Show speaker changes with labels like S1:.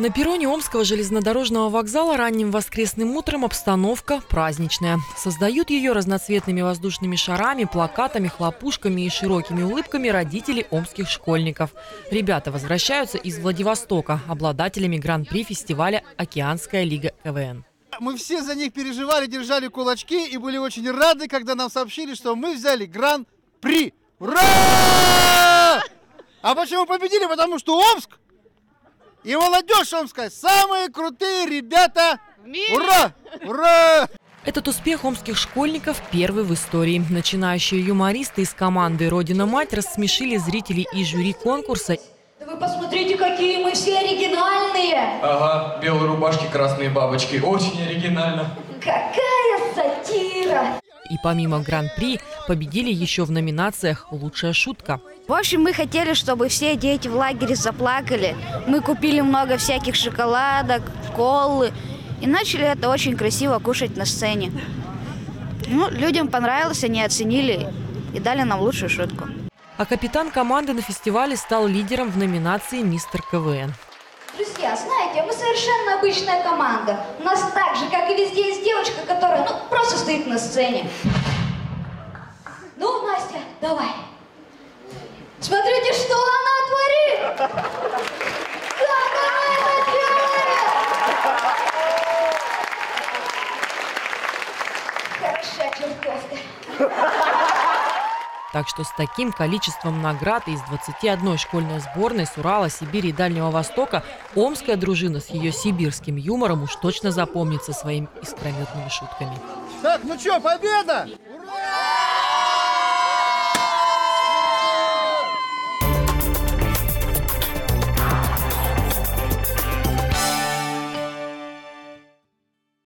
S1: На перроне Омского железнодорожного вокзала ранним воскресным утром обстановка праздничная. Создают ее разноцветными воздушными шарами, плакатами, хлопушками и широкими улыбками родители омских школьников. Ребята возвращаются из Владивостока, обладателями гран-при фестиваля «Океанская лига КВН».
S2: Мы все за них переживали, держали кулачки и были очень рады, когда нам сообщили, что мы взяли гран-при. Ура! А почему победили? Потому что Омск и молодежь Омская самые крутые ребята. Ура! Ура!
S1: Этот успех омских школьников первый в истории. Начинающие юмористы из команды «Родина-мать» рассмешили зрителей и жюри конкурса.
S3: Да вы посмотрите, какие мы все оригинальные!
S4: Ага, белые рубашки, красные бабочки. Очень оригинально.
S3: Какая сатира!
S1: И помимо гран-при победили еще в номинациях «Лучшая шутка».
S5: В общем, мы хотели, чтобы все дети в лагере заплакали. Мы купили много всяких шоколадок, колы и начали это очень красиво кушать на сцене. Ну, людям понравилось, они оценили и дали нам лучшую шутку.
S1: А капитан команды на фестивале стал лидером в номинации «Мистер КВН».
S3: Друзья, знаете, мы совершенно обычная команда. У нас так же, как и везде, есть девочка, которая, ну, просто стоит на сцене. Давай. Смотрите, что она творит! Как она это делает! Хороша чертовка.
S1: Так что с таким количеством наград из 21 школьной сборной с Урала, Сибири и Дальнего Востока омская дружина с ее сибирским юмором уж точно запомнится своими искрометными шутками.
S2: Так, ну что, победа?